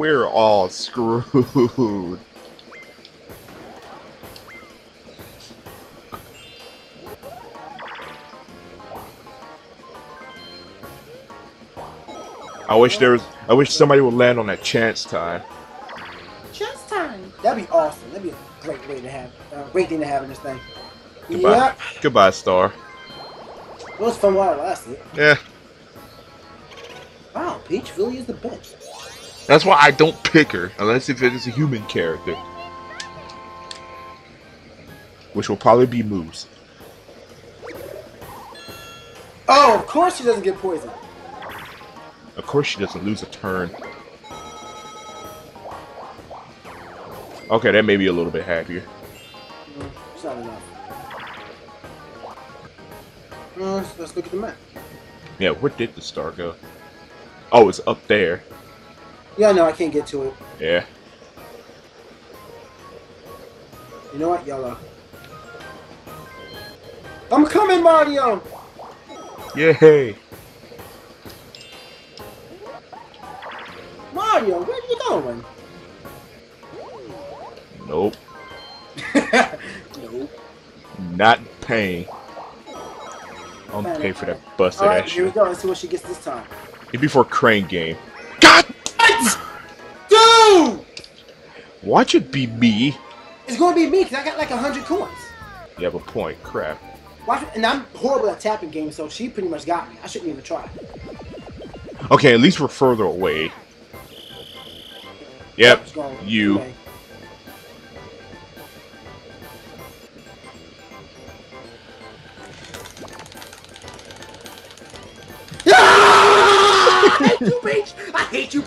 we're all screwed. I wish there was. I wish somebody would land on that chance time. Chance time. That'd be awesome. That'd be a great way to have, uh, great thing to have in this thing. Goodbye. Yep. Goodbye, Star. It was fun while it lasted. Yeah, Wow, Peach really is the best. That's why I don't pick her unless if it is a human character, which will probably be Moose. Oh, of course she doesn't get poisoned. Of course, she doesn't lose a turn. Okay, that may be a little bit happier. It's not enough. Let's, let's look at the map. Yeah, where did the star go? Oh, it's up there. Yeah, no, I can't get to it. Yeah. You know what, yellow? I'm coming, Mario! Yay! Mario, where are you going? Nope. no. Not paying. I'm Man, pay for that busted Alright, ass here we go. Let's see what she gets this time. It'd be for a crane game. Watch it be me. It's gonna be me, because I got like a hundred coins. You have a point. Crap. Watch, and I'm horrible at tapping games, so she pretty much got me. I shouldn't even try. Okay, at least we're further away. Yep, you. away.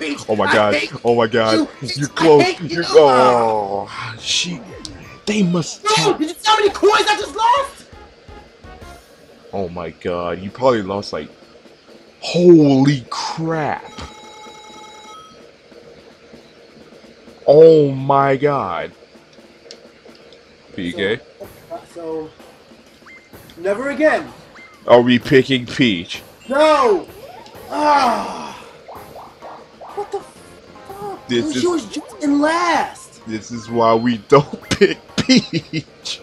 I hate you, Peach! Oh my god. Oh my god. you. You're close. you. You're Oh, she. They must. Tap- did you see how many coins I just lost? Oh my god. You probably lost like. Holy crap. Oh my god. PK. So, so, never again. Are we picking Peach? No! Ah! What the fuck? This is- She was just in last. This is why we don't pick Peach.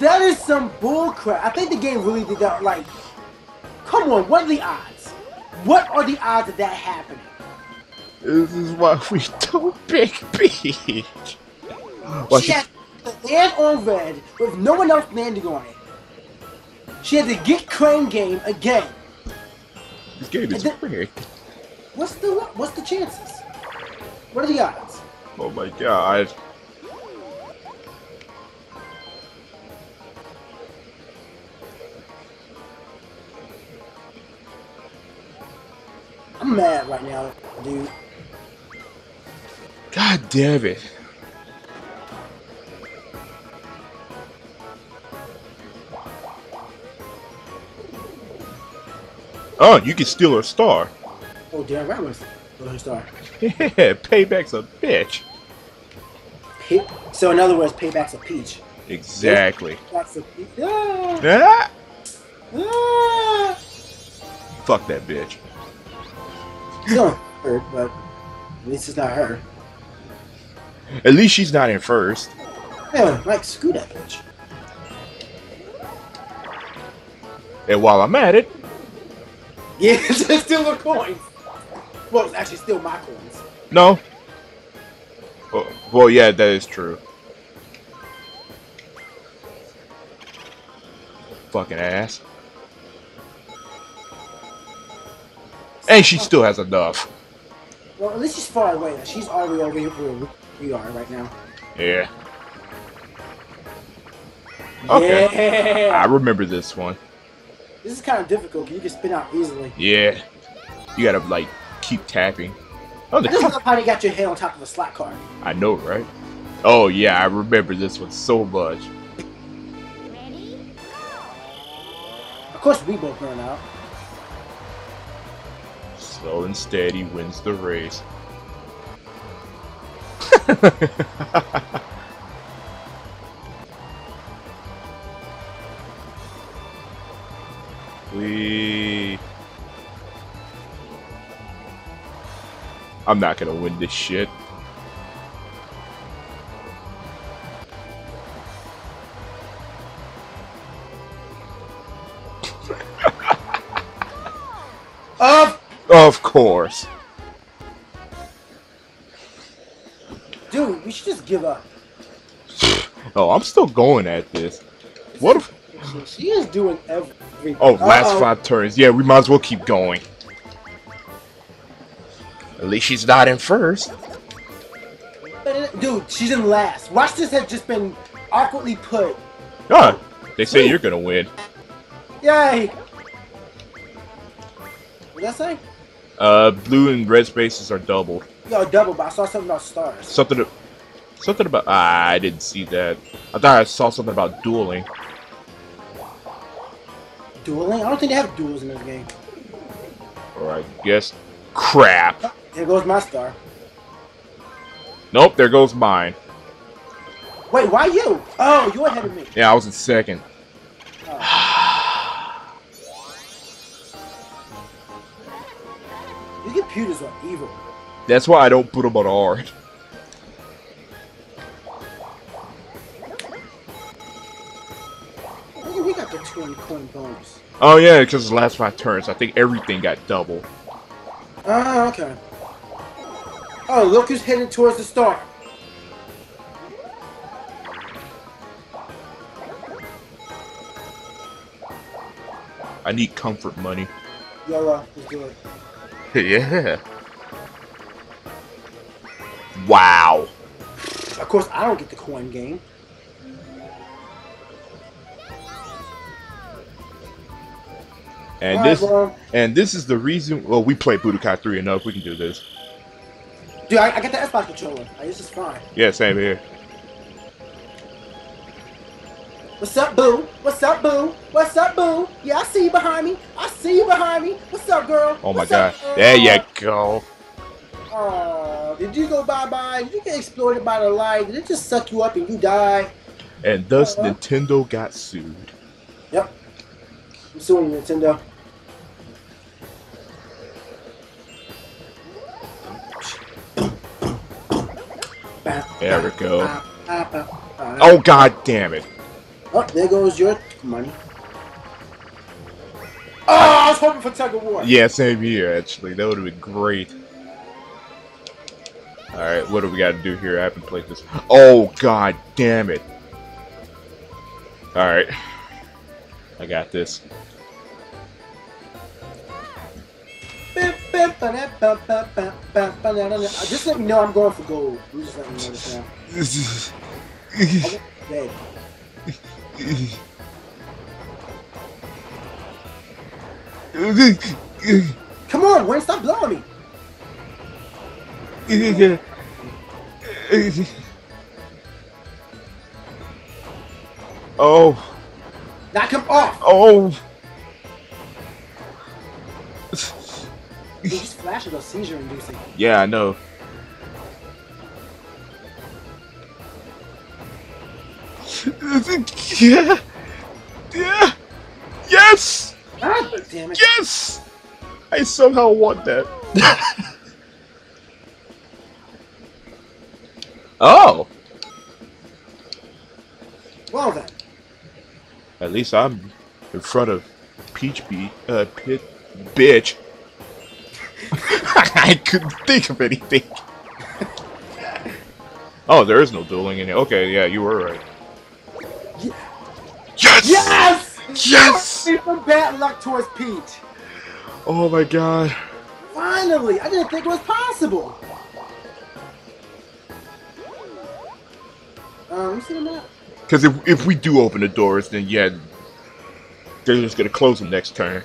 That is some bullcrap. I think the game really did that. Like, come on, what are the odds? What are the odds of that happening? This is why we don't pick Peach. Why she she- had to land on red with no one else landing on it. She had to get crane game again. this game is then- rigged. What's the what's the chances? What are you got? Oh my god. I'm mad right now, dude. God damn it. Oh, you can steal a star. Oh damn right was the star. Yeah, payback's a bitch. Hit. So in other words, payback's a peach. Exactly. That's a peach. Ah, Ah! ah. Fuck that bitch. Still hurt, but at least it's not her. At least she's not in first. Yeah, like screw that bitch. And while I'm at it, Yeah, it's still the coins. Well, it's actually still my coins. no. Oh, well, yeah, that is true. Fucking ass. And she still has enough. Well, at least she's far away. She's already over here where we are right now. Yeah. Okay. I remember this one. This is kind of difficult. You can spin out easily. Yeah. You gotta, like, keep tapping. Oh, I just how they got your head on top of a slot car. I know, right? Oh, yeah, I remember this one so much. Ready? Of course, we both run out. Slow and steady wins the race. we. I'm not gonna win this shit. Of Of course. dude, we should just give up. Oh, I'm still going at this. What if... She, is doing everything. Oh, last Uh-oh. five turns. Yeah, we might as well keep going. At least she's not in first. Dude, she's in last. Watch this has just been awkwardly put. Ah, they say you're gonna win. Yay! What did I say? Uh, blue and red spaces are doubled. Yo, double, but I saw something about stars. Something, something about. Ah, I didn't see that. I thought I saw something about dueling. Dueling? I don't think they have duels in this game. Or I guess. Crap. There goes my star. Nope, there goes mine. Wait, why you? Oh, you're ahead of me. Yeah, I was in second. Your computers are evil. That's why I don't put them on R. Maybe we got the 20 coin bonus. Oh yeah, because the last five turns, I think everything got double. Oh, okay. Oh, look who's heading towards the star. I need comfort money. YOLO, uh, let's do it. yeah. Wow. Of course, I don't get the coin game. And Alright, this well, and this is the reason. Well, we play Budokai 3 enough. We can do this. Dude, I, I got the Xbox controller. This is fine. Yeah, same here. What's up, boo? What's up, boo? What's up, boo? Yeah, I see you behind me. I see you behind me. What's up, girl? Oh my What's god. up? There you go. Aw, did you go bye-bye? Did you get exploited by the light? Did it just suck you up and you die? And thus Uh-huh. Nintendo got sued. Yep. I'm suing Nintendo. There we go. Oh. God damn it. oh, there goes your money. Oh, I was hoping for tug of war. Yeah, same here actually. That would have been great. Alright, what do we gotta do here? I haven't played this. Oh god damn it. Alright. I got this. Just let me know I'm going for gold. Just letting you know this now. Dead. Come on, Wayne, stop blowing me. Oh, Knock him off. oh. Flashes are seizure inducing. Yeah, I know. yeah. Yeah. Yes. Ah, damn it. Yes. I somehow want that. oh. Well then. At least I'm in front of Peach Bee, uh, Pit, bitch. I couldn't think of anything. oh, there is no dueling in it. Okay, yeah, you were right. Ye- Yes! Yes! Yes! Free from bad luck towards Pete. Oh my god. Finally! I didn't think it was possible. Um, you see the map? Because if, if we do open the doors, then yeah, they're just gonna close them next turn.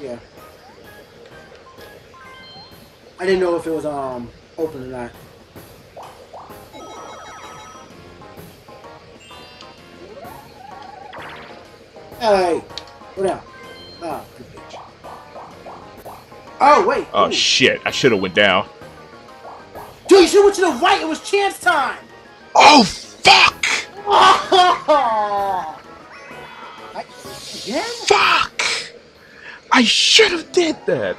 Yeah. I didn't know if it was um open or not. Hey, what up? Oh, good bitch. Oh wait. Oh Ooh. shit, I should have went down. Dude, you should went to the right. It was chance time. Oh fuck! I, again? Fuck! I should have did that.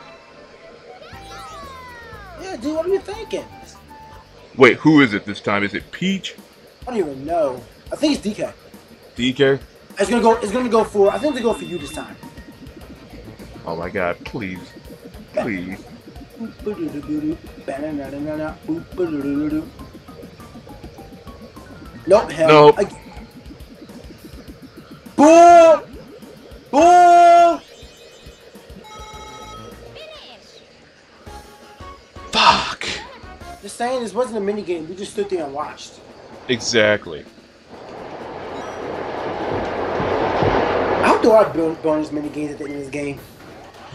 Dude. What are you thinking? Wait, who is it this time? Is it Peach? I don't even know. I think it's DK. DK? It's gonna go. It's gonna go for. I think they go for you this time. Oh my god, please. Please. Nope. Hell. Nope. I- Bull. Saying, this wasn't a mini game. We just stood there and watched. Exactly. I hope there are bonus mini games at the end of this game.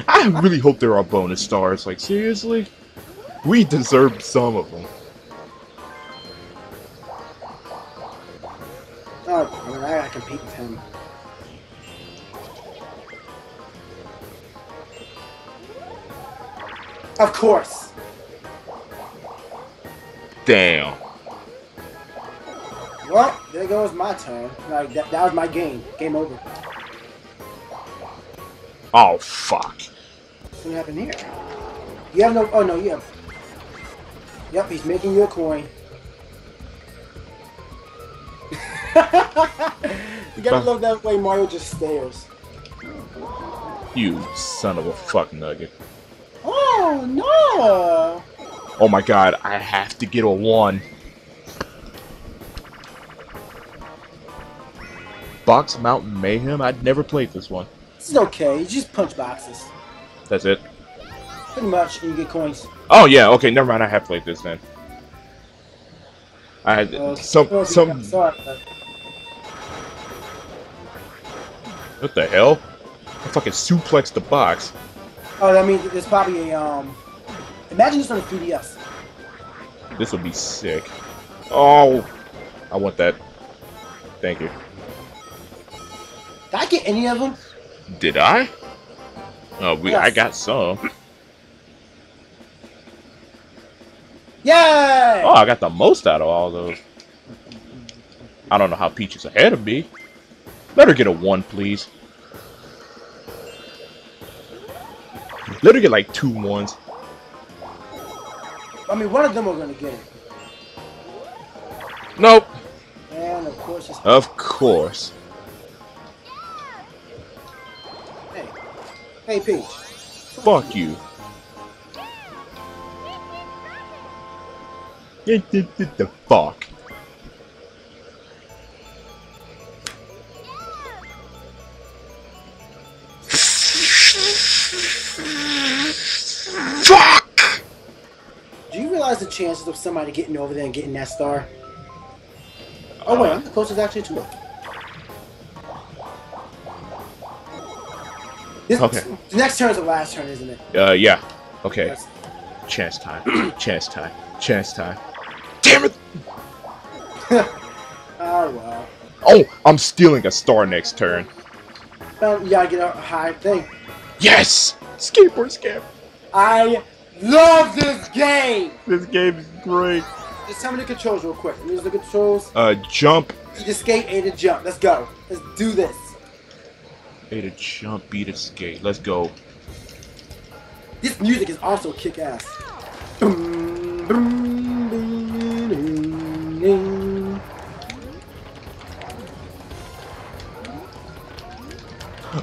I really hope there are bonus stars. Like, seriously? We deserve some of them. Oh, I mean, I gotta compete with him. Of course. Damn. Well, there goes my turn. Like that, that was my game. Game over. Oh, fuck. What's gonna happen here? You have no. Oh no, you have. Yep, he's making you a coin. you gotta love that way Mario just stares. You son of a fuck nugget. Oh no! Oh my god, I have to get a one. Box Mountain Mayhem? I'd never played this one. This is okay. You just punch boxes, That's it. pretty much, and you get coins. Oh yeah, okay, never mind. I have played this then. I had Uh, some some. Sorry. What the hell? I fucking suplexed the box. Oh, that means there's probably a um. Imagine this on a 3DS. This would be sick. Oh, I want that. Thank you. Did I get any of them? Did I? Oh, we. I got some. Yay! Oh, I got the most out of all those. I don't know how Peach is ahead of me. Let her get a one, please. Let her get like two ones. I mean, one of them are gonna get it. Nope. And of course, it's Of course. hey, hey, Peach. Fuck you. The fuck. Fuck! Chances of somebody getting over there and getting that star? Oh wait, I'm the closest actually to it. This, Okay. The next turn is the last turn, isn't it? Uh, yeah. Okay. That's- Chance time. Chance time. Chance time. Damn it! Oh well. Oh, I'm stealing a star next turn. Um, you gotta get a high thing. Yes! Skateboard scam. I love this game. This game is great. Just tell me the controls real quick. Use the controls. Uh, jump. A to skate, A to jump. Let's go. Let's do this. A to jump, B to skate. Let's go. This music is also kick ass.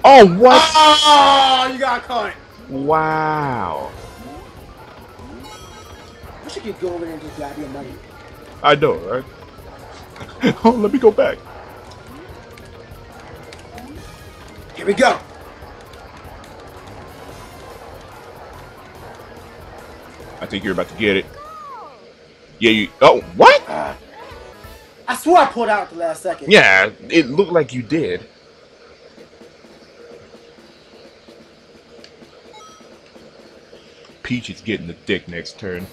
Oh, what? Oh, you got caught. Wow. Get go over there and just grab your money. I know, right? oh, let me go back. Here we go. I think you're about to get it. Yeah, you. Oh, what? Uh, I swore I pulled out at the last second. Yeah, it looked like you did. Peach is getting the dick next turn.